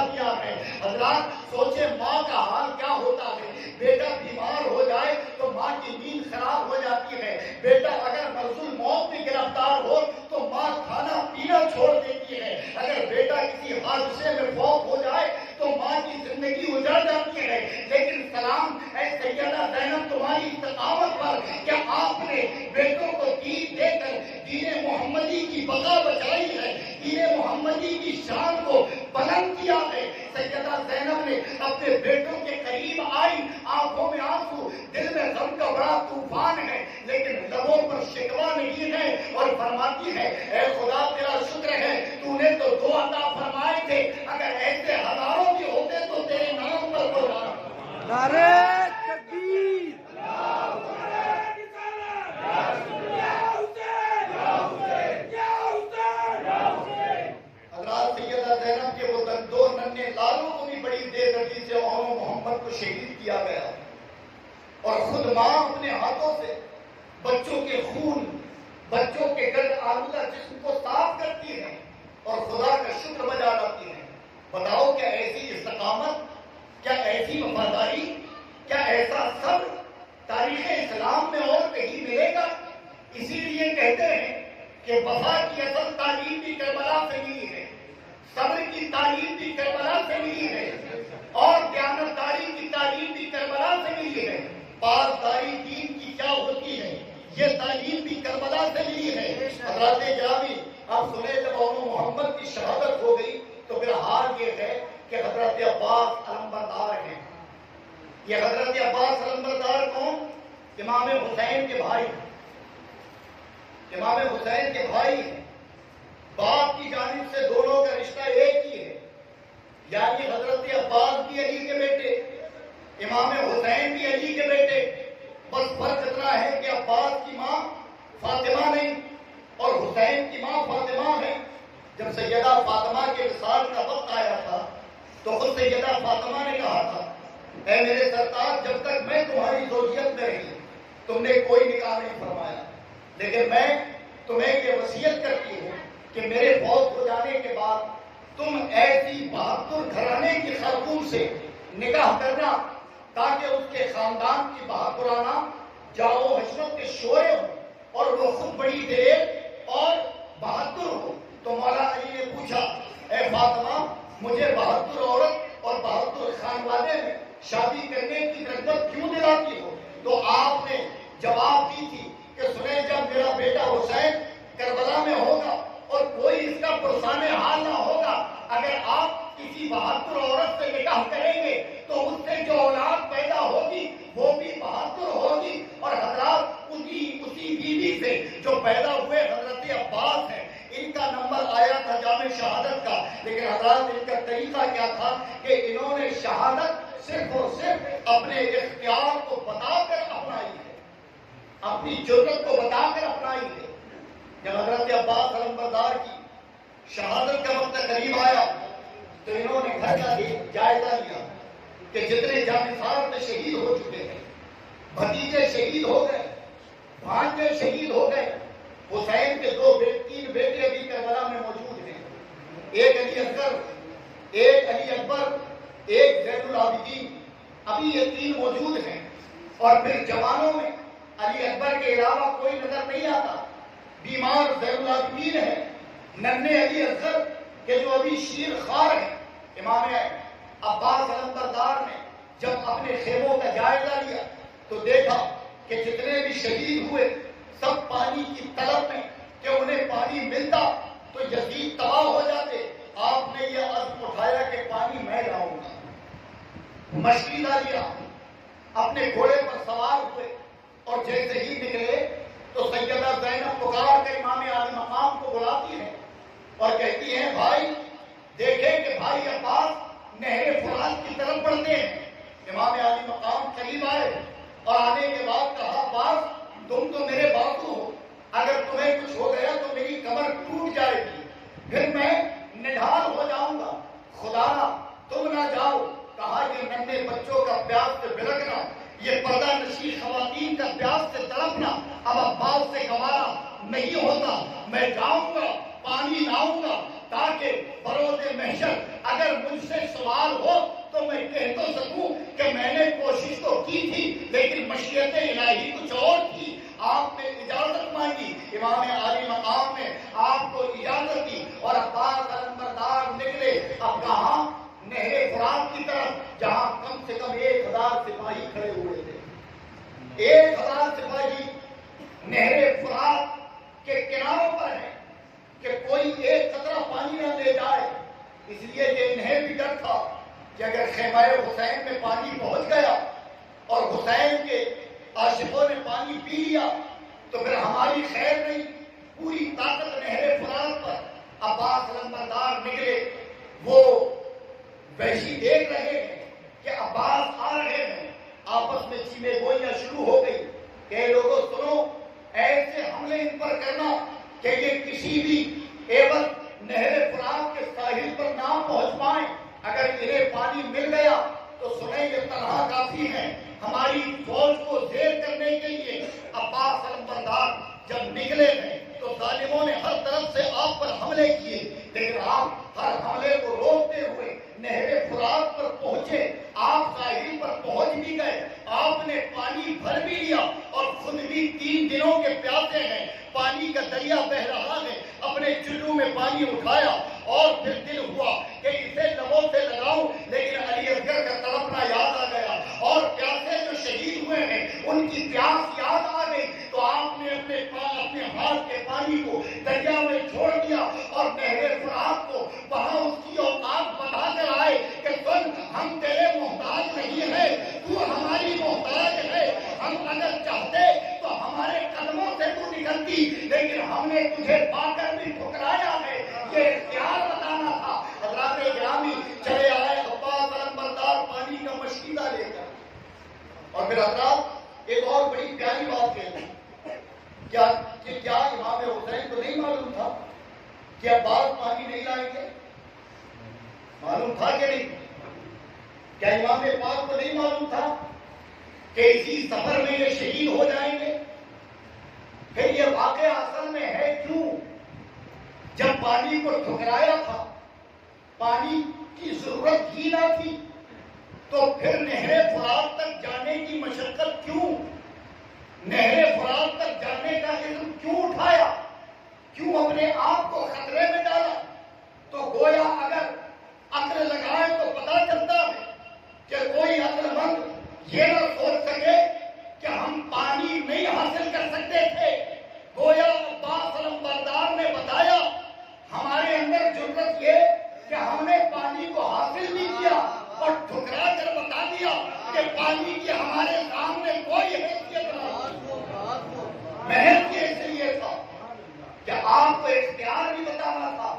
पहुँचा है? हजरात सोचे, माँ का हाल क्या होता है? बेटा बीमार हो जाए तो माँ की नींद खराब हो जाती है। बेटा, अगर मरजुल मौत में गिरफ़्तार हो तो माँ खाना पीना छोड़ देती है। अगर बेटा किसी हादसे में फौत हो जाए तो माँ की ज़िंदगी उजड़ जाती है। लेकिन सलाम, ऐ सैयदा जैनब, तुम्हारी इस्तकामत पर क्या आपने बेटों को दीन देकर दीन मोहम्मदी की बका बचाई है? दीन मोहम्मदी की शान को किया है सैयदा जैनब ने अपने बेटों के करीब आई, आँखों में आँसू, दिल में गम का बड़ा तूफ़ान है, लेकिन लबों पर शिकवा नहीं है और फरमाती है ए खुदा तेरा शुक्र है तूने तो दो अता फरमाए थे अगर ऐसे हज़ारों भी होते तो तेरे नाम पर को नारे तकबीर हजरात सैयदा जैनब के वो दो नन्हे लालों को भी बड़ी बेदर्दी से और मोहम्मद को शहीद किया गया और खुद माँ अपने हाथों से बच्चों के खून बच्चों के गर्द आलूदा जिस्म को साफ़ करती है और खुदा का शुक्र बजा लाती है बताओ क्या ऐसी इस्तकामत क्या ऐसी वफादारी क्या ऐसा सब तारीख इस्लाम में और कहीं मिलेगा इसीलिए कहते हैं कि वफा की असल तालीम भी करबला से मिली है सब्र की तालीम भी करबला से मिली है और ज्ञानदारी की तालीम भी करबला से मिली है पासदारी दीन की क्या होती है ये तालीम भी करबला से मिली है हज़रत ग्रामी आप सुने जब और मोहम्मद की शहादत हो गई तो फिर हाल ये है कि हज़रत अब्बास अलम्बरदार हैं ये हज़रत अब्बास अलम्बरदार कौन इमाम हुसैन के भाई हैं इमाम हुसैन के भाई हैं बाप की जानिब से दोनों का रिश्ता एक ही है यानी हज़रत अब्बास भी अली के बेटे इमाम हुसैन भी अली के बेटे बस फ़र्क इतना है कि अब्बास की माँ फातिमा नहीं और हुसैन की माँ फातिमा है। जब सैदा फातिमा के विसाल का वक्त आया था तो खुद सैयदा फातिमा ने कहा था, ऐ मेरे सरताज, जब तक मैं तुम्हारी जोजियत में रही, तुमने कोई निकाह नहीं फरमाया। लेकिन मैं तुम्हें ये वसीयत करती हूँ कि मेरे फौत हो जाने के बाद तुम ऐसी बहादुर घराने की खातून से निकाह करना, ताकि उसके खानदान की बहादुराना जाओ हज़रत के शोरे और वो खुद बड़ी देर और बहादुर हो। तो मौला अली ने पूछा, ए फातिमा, मुझे बहादुर औरत और बहादुर खानवाले में शादी करने की रगबत क्यों दिलाती हो? तो आपने जवाब दी थी कि, सुने, जब मेरा बेटा हुसैन करबला में होगा और कोई इसका पुरसाने हाल ना होगा, अगर आप किसी बहादुर औरत से निकाह करेंगे तो उससे जो औलाद पैदा होगी, वो भी बहादुर होगी और हजरात उसी उसी बीवी से जो पैदा हुए हज़रत अब्बास है। इनका नंबर आया था जाम शहादत का, लेकिन हजरात इनका तरीका क्या था कि इन्होंने शहादत सिर्फ़ और सिर्फ़ अपने इख्तियार को बताकर अपनाई है। अपनी ज़रूरत को बताकर अपनाई है। जब हज़रत अब्बास अलम्बरदार की शहादत का वक्त करीब आया तो इन्होंने घर का जायजा लिया कि जितने जानिसार में शहीद हो चुके हैं, भतीजे शहीद हो गए, भांजे शहीद हो गए हुसैन के दो तीन बेटे अभी करबला में मौजूद हैं। एक अली असगर, एक अली अकबर, एक जैनुल आबिदीन अभी ये तीन मौजूद हैं और फिर जवानों में अली अकबर के अलावा कोई नज़र नहीं आता। बीमार जैनुल आबिदीन है, नन्हे अली असगर के जो अभी शीर खार है, इमाम अब्बास अलमबरदार ने जब अपने खेमों का जायजा लिया तो देखा कि जितने भी शहीद हुए सब पानी की तलब में कि उन्हें पानी मिलता तो यजीद तबाह हो जाते, आपने यह अज्म उठाया कि पानी मैं लाऊँगा। मछली ला लिया अपने घोड़े पर सवार हुए, और जैसे ही निकले तो सैयदा जैनब पुकार कर इमाम आली मकाम को बुलाती है और कहती है, भाई, देखे कि भाई अब्बास नहरे फुरात की तरफ़ बढ़ते हैं। इमाम आली मकाम करीब आए और आने के बाद कहा, अब्बास तुम तो मेरे बापू हो। अगर तुम्हें कुछ हो गया तो मेरी कमर टूट जाएगी। फिर मैं निढाल हो जाऊँगा। खुदा तुम ना जाओ। कहा ये नन्हे बच्चों का प्यास से बिलकना ये पर्दा नशी खवातीन का प्यास से तड़पना, अब अब्बास से गवारा नहीं होता। मैं जाऊँगा, पानी लाऊँगा, ताकि बरोदे महशर, अगर मुझसे सवाल हो तो मैं कह तो सकूँ कि मैंने कोशिश तो की थी, लेकिन मशीयत इलाही कुछ और थी। आपने इजाज़त मांगी। इमाम आली मकाम ने आपको इजाज़त दी और अब्बास अलमबरदार निकले। अब कहा? नहरे फुरात की तरफ़, जहाँ कम से कम एक हज़ार सिपाही खड़े हुए थे। एक हज़ार सिपाही नहरे फुरात के किनारों पर है कि कोई एक कतरा पानी न ले जाए। इसलिए ये इन्हें भी डर था कि अगर खेमाए हुसैन में पानी पहुँच गया और हुसैन के आशिकों ने पानी पी लिया तो फिर हमारी खैर नहीं। पूरी ताकत नहरे फरार पर अब्बास लंबरदार निकले। वो वैसी देख रहे हैं कि अब्बास आ रहे हैं आपस में चीमे गोइयाँ शुरू हो गई कि लोगों सुनो ऐसे हमले इन पर करना कि ये किसी भी एवं नहर फराब के साहिल पर ना पहुँच पाए अगर इन्हें पानी मिल गया तो सुने ये तनहा काफ़ी है हमारी फौज को जेर करने के लिए अब्बास अलमबरदार जब निकले हैं तो जालिमों ने हर तरफ़ से आप पर हमले किए लेकिन आप हर हमले को रोकते हुए नहरे फुरात पर पहुँचे आप साहिल पर पहुँच भी गए आपने पानी भर भी लिया और खुद भी तीन दिनों के प्यासे हैं पानी का दरिया बह रहा है अपने चुल्लू में पानी उठाया और फिर दिल हुआ कि इसे लबों से लगाऊँ लेकिन अली असगर का तड़पना याद आ गया और प्यासे जो शहीद हुए हैं उनकी प्यास याद आ गई तो आपने अपने अपने हाथ के पानी को दरिया में छोड़ दिया और नहरे फरात को वहाँ उसकी औकात बढ़ा कर आए कि सुन हम तेरे मोहताज नहीं है तू हमारी मोहताज है हम अगर चाहते तो हमारे कदमों से तू निकलती लेकिन हमने तुझे पाकर भी ठुकराया है ये इख्तियार बताना था हजरात ग्रामी चले आए अब्बास अलमबरदार पानी का मशीदा लेकर और फिर हजरात एक और बड़ी प्यारी बात कहती क्या कि क्या इमाम हुसैन को नहीं मालूम था कि अब्बास पानी नहीं लाएँगे मालूम था कि नहीं क्या इमाम पाक को नहीं मालूम था कि इसी सफ़र में ये शहीद हो जाएँगे फिर ये वाकई असल में है क्यों जब पानी को ठुकराया था पानी की ज़रूरत ही ना थी तो फिर नहरे फरात तक जाने की मशक्कत क्यों? नहरे फरार तक जाने का इल्म क्यों उठाया? क्यों अपने आप को खतरे में डाला? तो गोया अगर अक्ल लगाए तो पता चलता है कि कोई अक्लमंद ये ना सोच सके कि हम पानी नहीं हासिल कर सकते थे। गोया अब्बास अलमबरदार ने बताया, हमारे अंदर ज़रूरत ये कि हमने पानी को हासिल नहीं कि पानी की हमारे सामने कोई हैसियत नहीं महज ये इसलिए था कि आपको इख्तियार भी बताना था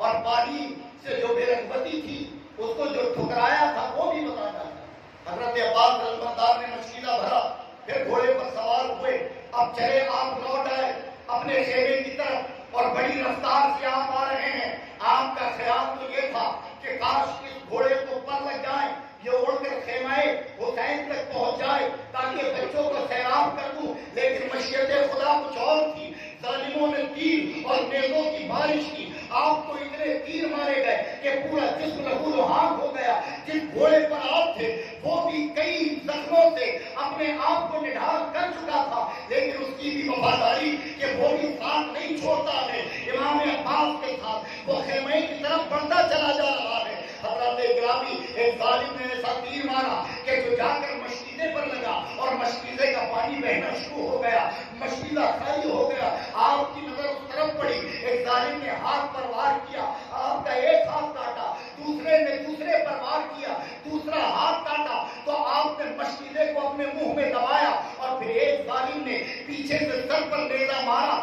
और पानी से जो बेरगबती थी, उसको जो ठुकराया था, वो भी बताना था। हज़रत अब्बास अलमदार ने मशीला भरा, फिर घोड़े पर सवार हुए। अब चले आप लौट आए, अपने खेमे की तरफ़, और बड़ी रफ्तार से आप आ रहे हैं। आपका ख्याल तो ये था कि काश इस घोड़े को पर लग जाए ये उड़कर खेमाए हुसैन तक पहुँच जाए, ताकि बच्चों को सैराब कर दूँ। लेकिन मशीयत खुदा कुछ और थी। जालिमों ने तीर और नेजों की बारिश की। आपको इतने तीर मारे गए कि पूरा जिस्म लहू लुहान हो गया। जिस घोड़े पर आप थे, वो भी कई जख्मों से अपने आप को निढाल कर चुका था। लेकिन उसकी भी वफादारी कि वो भी साथ नहीं छोड़ता है। इमाम अब्बास के साथ वो खेमे की तरफ़ बढ़ता चला जा रहा है। हज़रत ग्रामी, एक जालिम ने ऐसा तीर मारा कि जो जाकर मशीदे पर लगा और मशीदे का पानी बहना शुरू हो गया मशीदा खाली हो गया, आपकी नज़र उस तरफ़ पड़ी, एक जालिम ने हाथ पर वार किया, आपका एक हाथ काटा, दूसरे ने दूसरे पर वार किया, दूसरा हाथ काटा तो आपने मशीदे को अपने मुँह में दबाया और फिर एक जालिम ने पीछे से सर पर नेजा मारा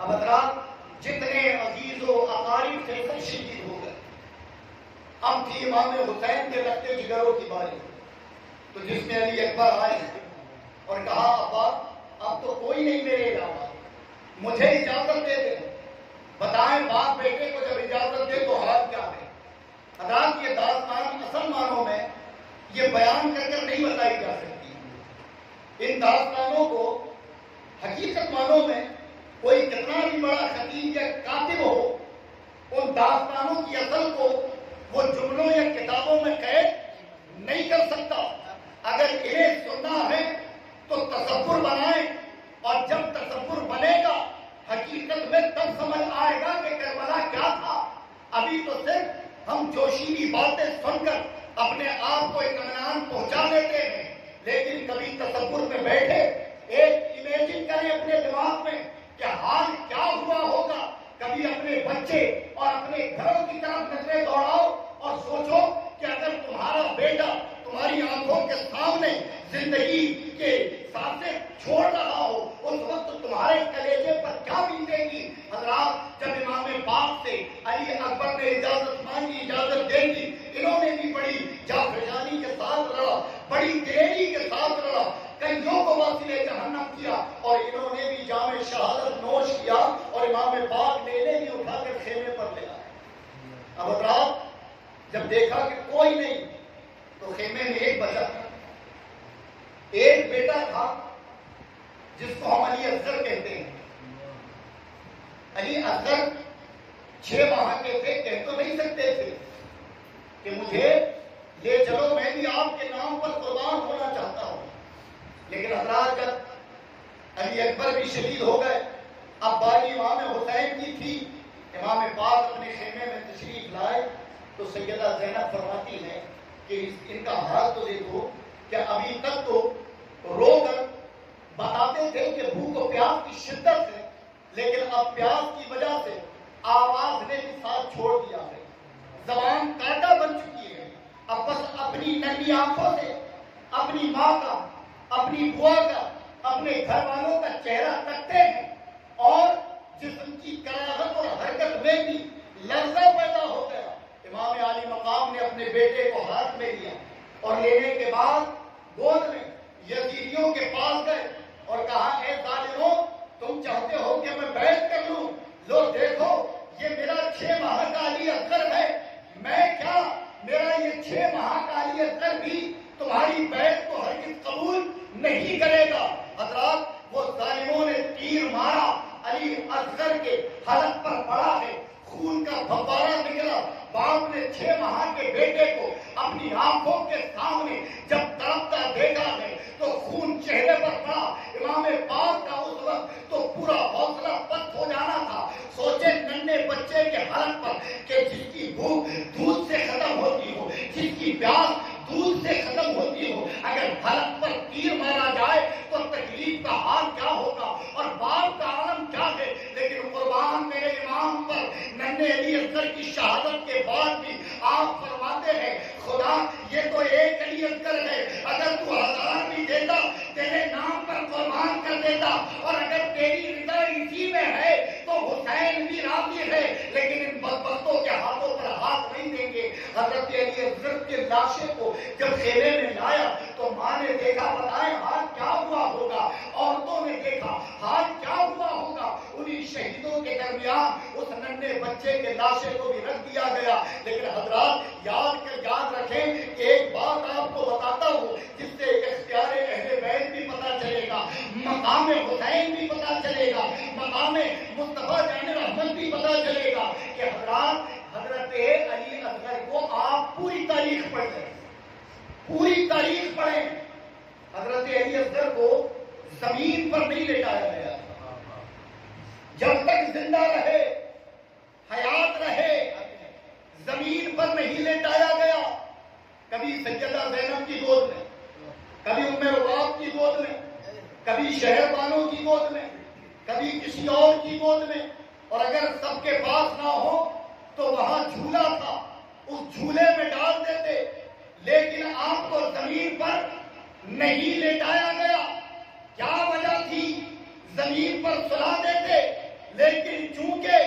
अब जितने अज़ीज़ अकारीब थे सब शहीद हो गए। अब थी इमाम हुसैन के रखते जिगरों की बारी। तो जिसमें अली अकबर आए और कहा, अब्बा, अब तो कोई नहीं मेरे अलावा। मुझे इजाज़त दे दे। बताएँ बाप बेटे को जब इजाज़त दे तो हाल क्या है? हजरात ये दास्तान असल मानों में ये बयान कर नहीं बताई जा सकती। इन दास्तानों को हकीकत मानों में कोई कितना भी बड़ा खतीब या कातिब हो, उन दास्तानों की असल को वो जुमलों या किताबों में कैद नहीं कर सकता। अगर यह सुनना है तो तस्वुर बनाए, और जब तस्वुर बनेगा, हकीकत में तब समझ आएगा कि करबला क्या था। अभी तो सिर्फ़ हम जोशीली बातें सुनकर अपने आप को इतमान पहुँचा देते हैं, लेकिन कभी तस्वुर में बैठे ज़िंदा रहे, हयात रहे। ज़मीन पर नहीं लेटाया गया। कभी सैयदा जैनब की गोद में, कभी उम्र रुबाब की गोद में, कभी शहरबानों की गोद में, कभी किसी और की गोद में। और अगर सबके पास ना हो तो वहाँ झूला था। उस झूले में डाल देते। लेकिन आपको ज़मीन पर नहीं लेटाया गया। क्या वजह थी? ज़मीन पर सुला देते। लेकिन चूँकि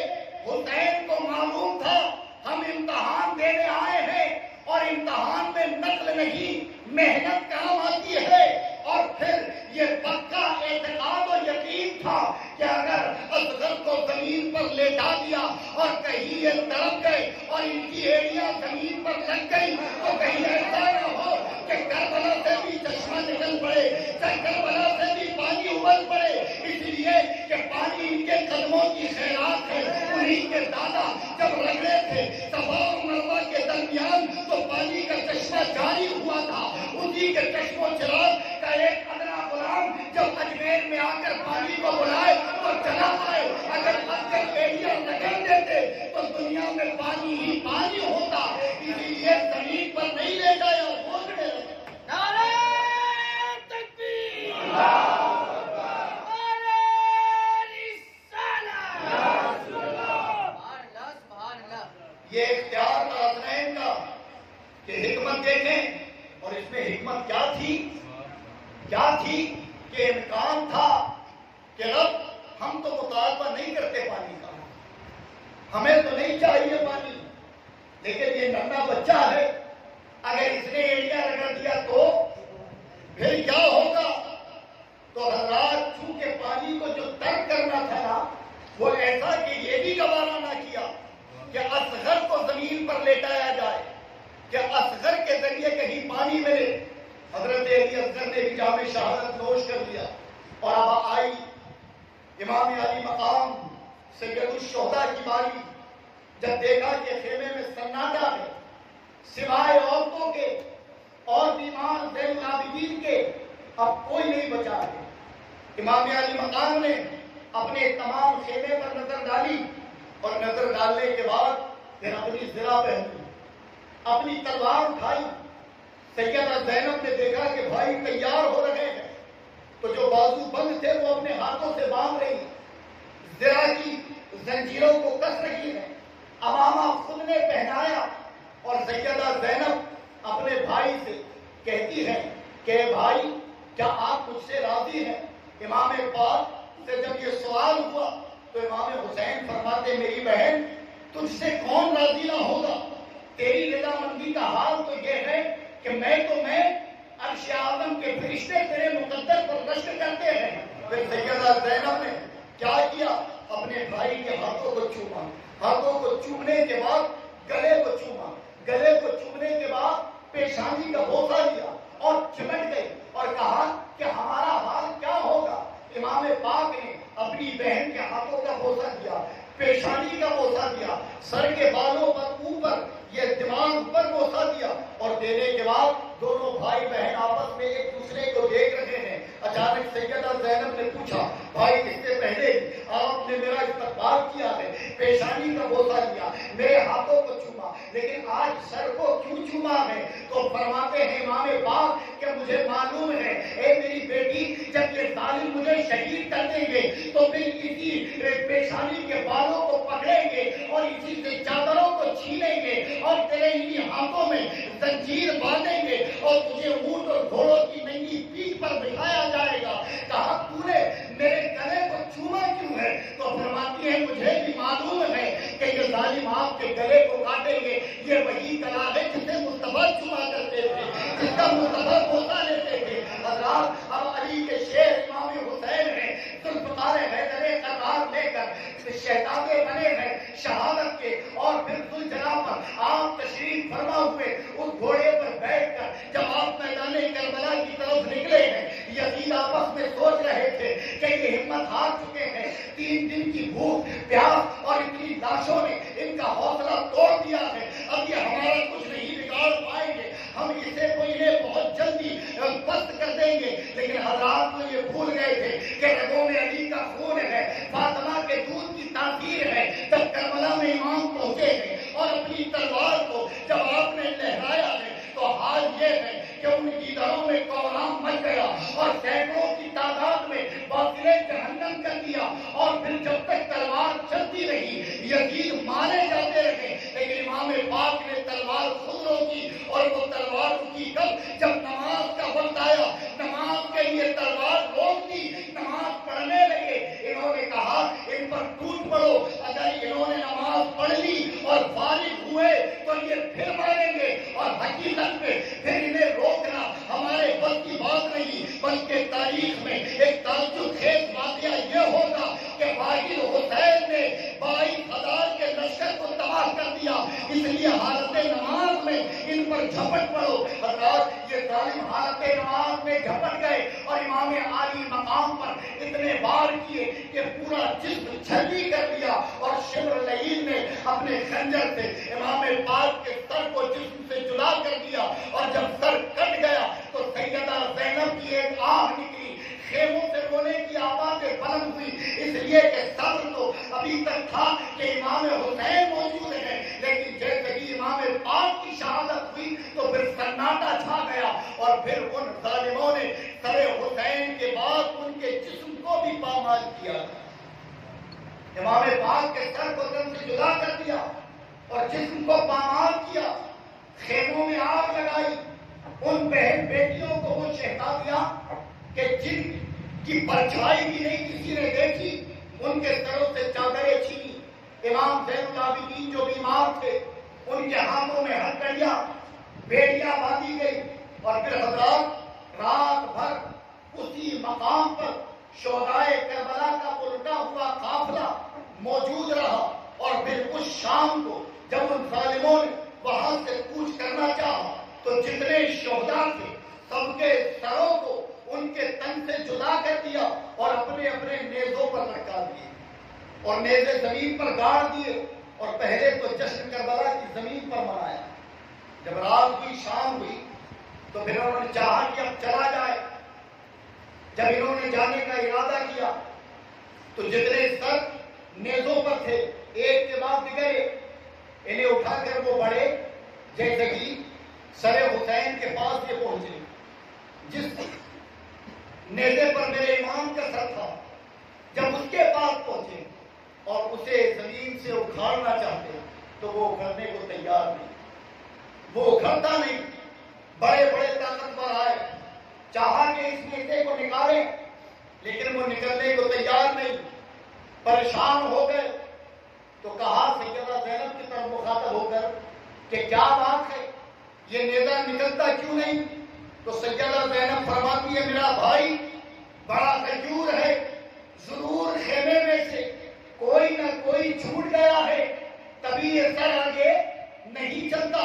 हुसैन को मालूम था, हम इम्तहान देने आए हैं और इम्तहान में नकल नहीं, मेहनत काम आती है। और फिर ये पक्का एतकाद और यकीन था कि अगर असगर को ज़मीन पर लेटा दिया और कहीं ये तड़प गए और इनकी एड़िया ज़मीन पर लग गई तो कहीं ऐसा न हो कि करबला से भी चश्मा निकल पड़े चाहे करबला से भी पानी उबल पड़े। इसलिए कि पानी इनके कदमों की खैरात है, उन्हीं के दादा जब रगड़े थे और मरवा के दरमियान तो पानी का चश्मा जारी हुआ था। उसी के चश्मो चिराग का एक अदना गुलाम जब अजमेर में आकर पानी को बुलाए तो चला आए। अगर अगर एरिया लगन देते तो दुनिया में पानी ही पानी होता। इसीलिए ज़मीन पर नहीं ले गया ये का और इसमें क्या थी? क्या थी कि था कि रब हम तो नहीं करते पानी का? हमें तो नहीं चाहिए पानी। लेकिन ये बच्चा है, अगर इसने एरिया रगड़ दिया तो फिर क्या होगा? तो हजरात चूँकि पानी को जो तर्क करना था ना, वो ऐसा कि ये भी गवारा ना किया कि असगर को ज़मीन पर लेटाया जाए, कि असगर के ज़रिए कहीं पानी मिले। हज़रत अली असगर ने भी जाम शहादत नोश कर लिया और अब आई इमाम अली मकाम सैयदुलशोहदा की बारी, जब देखा कि खेमे में सन्नाटा है, सिवाय औरतों के और बीमार जैन आबिदीन के, अब कोई नहीं बचा है। इमाम अली मकाम ने अपने तमाम खेमे पर नज़र डाली और नज़र डालने के बाद फिर अपनी जिला पहनी अपनी तलवार उठाई। सैयदा जैनब ने देखा कि भाई तैयार हो रहे हैं। तो जो बाजू बंद थे, वो अपने हाथों से बाँध रही। जरा की जंजीरों को कस रही है। अमामा खुद ने पहनाया और सैयदा जैनब अपने भाई से कहती है कि भाई, क्या आप मुझसे राज़ी हैं? इमाम पाक से जब ये सवाल हुआ तो इमाम हुसैन फरमाते, मेरी बहन, तुझसे कौन राज़ी ना होगा? तेरी रजामंदी का हाल तो ये है कि मैं तो मैं अर्श के फरिश्ते तेरे मुकद्दर पर रश्क करते हैं। फिर सैयदा जैनब ने क्या किया? अपने भाई के हाथों को चूमा। हाथों को चूमने के बाद गले को चूमा। गले को चूमने के बाद पेशानी का बोसा दिया और चिमट गई। और कहा कि हमारा हाल क्या होगा? इमाम पाक ने अपनी बहन के हाथों का बोसा दिया, पेशानी का बोसा दिया, सर के बालों पर ऊपर ये दिमाग पर बोसा दिया और देने के बाद दोनों भाई बहन आपस में एक दूसरे को देख रहे हैं अचानक सैयदा जैनब ने पूछा भाई इससे पहले आपने मेरा इस्तकबाल किया है पेशानी का बोसा लिया मेरे हाथों को चूमा लेकिन आज सर को क्यों चूमा है तो फरमाते हैं इमाम पाक कि मुझे मालूम है ए मेरी बेटी जब ये तालिम मुझे शहीद कर देंगे तो फिर इसी पेशानी के बालों को पकड़ेंगे और इसी से चादरों को छीनेंगे और तेरे इन्हीं हाथों में जंजीर बांधेंगे और तुझे ऊँट और घोड़ों की नंगी पीठ पर बिठाया जाएगा। कहा, तूने मेरे गले को चूमा क्यों है? तो फरमाती है, मुझे भी मालूम है कि ये जालिम आपके गले को काटेंगे। ये वही कला है जिसे मुस्तफ़ा चुमा करते थे जिसका मुस्तफ़ा पोता लेते थे हजरात, अब अली के शेर इमाम हुसैन है। जुल्फकार हैदर करार लेकर शहजादे बने हैं शहादत के। और फिर दुलजना पर आप तशरीफ़ फरमा हुए, उस घोड़े पर बैठकर जब आप मैदान करबला की तरफ़ निकले हैं यजीद आपस में सोच रहे थे कि ये हिम्मत हार चुके हैं। तीन दिन की भूख, प्यास और इतनी लाशों ने इनका हौसला तोड़ दिया है। अब ये हमारा कुछ नहीं बिगाड़ पाएँगे। हम इसे को इन्हें बहुत जल्दी पस्त कर देंगे। लेकिन हजरात तो ये भूल गए थे कि रगों में अली का खून है, फातिमा के दूध की तासीर है। जब करबला में इमाम पहुँचे हैं और अपनी तलवार को जब आपने लहराया है तो हाल ये है कि उनकी दरों में कोराम मच गया और सैकड़ों की तादाद में बातिले जहन्नम कर दिया। और फिर जब तक तलवार चलती रही, यजीद माने जाते रहे, लेकिन इमाम पाक ने तलवार खुद रोकी और वो तलवार रुकी कब जब नमाज़ का वक्त आया नमाज़ के लिए तलवार रोक दी नमाज़ पढ़ने लगे इन्होंने कहा इन पर टूट पड़ो अगर इन्होंने नमाज़ पढ़ ली और फारिग हुए तो ये फिर मारेंगे और हकीकत में फिर इन्हें रोकना हमारे बस की बात नहीं बल्कि तारीख में एक ताजुब खेत वाकया ये होगा कि वाहिद हुसैन ने बाईस हज़ार के लश्कर को तबाह कर दिया इसलिए हालत नमाज़ में इन पढ़ो हजरात ये जालिम हालत नमाज़ में झपट गए और इमाम आली मकाम पर इतने बार किए कि पूरा जिस्म छल्ली कर दिया और शिमर लहीन ने अपने खंजर से इमाम पाक के सर को जिस्म से जुदा कर दिया। और जब सर कट गया तो सैयदा जैनब की एक आह निकली। खेमों से रोने की आवाज़ें बुलंद हुई। इसलिए कि सब्र तो अभी तक था कि इमाम हुसैन मौजूद है। लेकिन जैसे ही इमाम पाक की शहादत हुई तो फिर सन्नाटा छा गया। और फिर उन जालिमों ने सरे हुसैन के बाद उनके जिस्म को भी पामाल किया। इमाम पाक के सर को दम से जुदा कर दिया और जिस्म को पामाल किया। खेमों में आग लगाई। उन बहन बेटियों को वो शहता दिया। कि जिन की परछाई भी नहीं, किसी ने देखी, उनके सरों से चादरें छीनी। इमाम आबिदीन जो बीमार थे, उनके हाथों में हथकड़ियाँ, बेड़ियाँ बांधी गई और फिर हजरात रात भर उसी मकाम पर शोदाए करबला का उल्टा हुआ काफिला मौजूद रहा और फिर उस शाम को जब उन जालिमों ने वहाँ से कूच करना चाहा तो जितने शोहदा थे सबके सरों को उनके तन से जुदा कर दिया और अपने अपने नेजों पर लटका दिए और नेजे ज़मीन पर गाड़ दिए और पहले तो जश्न करबला की ज़मीन पर मनाया। जब रात हुई, शाम हुई तो फिर उन्होंने चाहा कि अब चला जाए। जब इन्होंने जाने का इरादा किया तो जितने सर नेजों पर थे, एक के बाद बिगड़े इन्हें उठाकर वो बड़े जैसे कि सरे हुसैन के पास ये पहुँचे। जिस नेजे पर मेरे इमाम का सर था, जब उसके पास पहुँचे और उसे ज़मीन से उखाड़ना चाहते हैं तो वो उखड़ने को तैयार नहीं। वो उखड़ता नहीं। बड़े बड़े ताकतवर आए। चाह के इस नेते को निकाले, लेकिन वो निकलने को तैयार नहीं। परेशान हो गए। तो कहा सैयदा जैनब की तरफ़ मुखातब होकर कि क्या बात है? ये नेता निकलता क्यों नहीं? तो सैयदा जैनब फरमाती है, मेरा भाई बड़ा गजूर है, ज़रूर खेमे में से कोई ना कोई छूट गया है, तभी ये सर आगे नहीं चलता।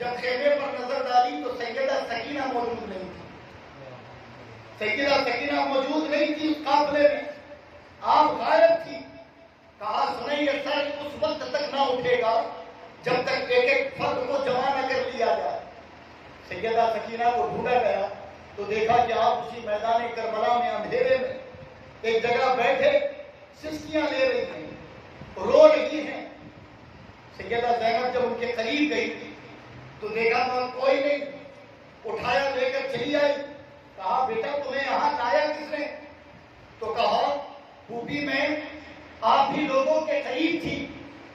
जब खेमे पर नज़र डाली तो सैयदा सकीना मौजूद नहीं थी। सैयदा सकीना मौजूद नहीं थी उस काफिले में। आप गायब थी। कहा सुने ये सर, उस वक्त तक ना उठेगा जब तक एक एक फर्द को जमा न कर लिया जाए। सैयदा सकीना को ढूंढा गया तो देखा कि आप उसी मैदान करबला में अंधेरे में एक जगह बैठे। सिस्कियाँ ले रही हैं। रो रही हैं। सैयदा जैनब जब उनके करीब गई तो देखा तो कोई नहीं। उठाया, लेकर चली आई। कहा, बेटा, तुम्हें यहाँ लाया किसने? तो कहा खूबी में, आप भी लोगों के करीब थी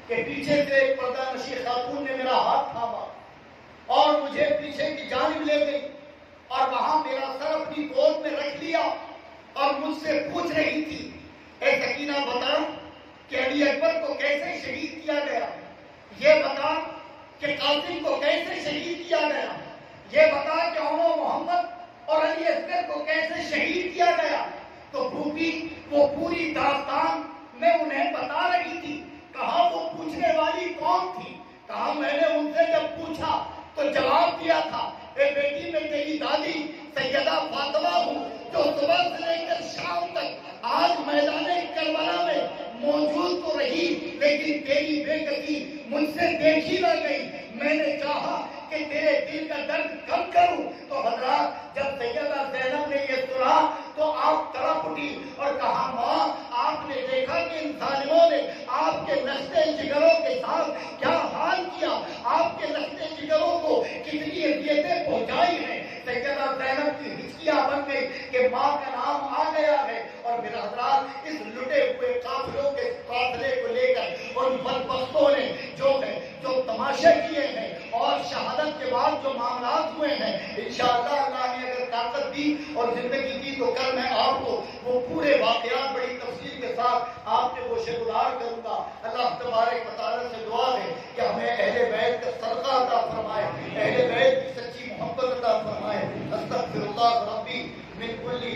कि पीछे से एक पर्दा नशी खातून ने मेरा हाथ थामा और मुझे पीछे की जानब ले गई और वहाँ मेरा सर अपनी गोद में रख लिया और मुझसे पूछ रही थी ए सकीना बता कि अली अकबर को कैसे शहीद किया गया। ये बता कि कासिम को कैसे शहीद किया गया। ये बता कि उमर मोहम्मद और अली असगर को कैसे शहीद किया गया। तो भूपी, वो पूरी दास्तान में उन्हें बता रही थी, कहा वो पूछने वाली कौन थी। कहा मैंने उनसे जब पूछा तो जवाब दिया था, ए बेटी, मैं तेरी दादी सैयदा फातिमा हूँ जो सुबह से लेकर शाम तक आज मैदान करबला में मौजूद तो रही, लेकिन तेरी बेगती मुझसे देखी न गई। मैंने चाहा कि तेरे दिल का दर्द कम करूँ तो हजरात जब सैयदा जैनब ने ये सुना तो आप तरफ़ उठी और कहा, माँ, आपने देखा कि इन जालिमों ने आपके नस्ते जिगरों के साथ क्या हाल किया? आपके नस्ते जिगरों को कितनी अजियतें पहुंचाई हैं? सैयदा जैनब की हिचकिया बन गई कि माँ का नाम आ गया है और मेरा हजरात इस लुटे हुए काफिलों के काफिले को लेकर उन बदबस्तों ने जो है, जो तमाशे किए हैं और शहादत के बाद जो मामला हुए हैं इन शाह अगर ताकत दी और ज़िंदगी दी तो कल मैं आपको वो पूरे वाकत बड़ी तफसील के साथ आपके वो गोशेगुजार करूँगा। अल्लाह तबारक मतलब से दुआ है कि हमें अहले बैत का सदका अदा फरमाए, अहले बैत की सच्ची मोहब्बत अदा फरमाए। अस्तक अस्तफिरुल्लाह रब्बी मिन कुल्ली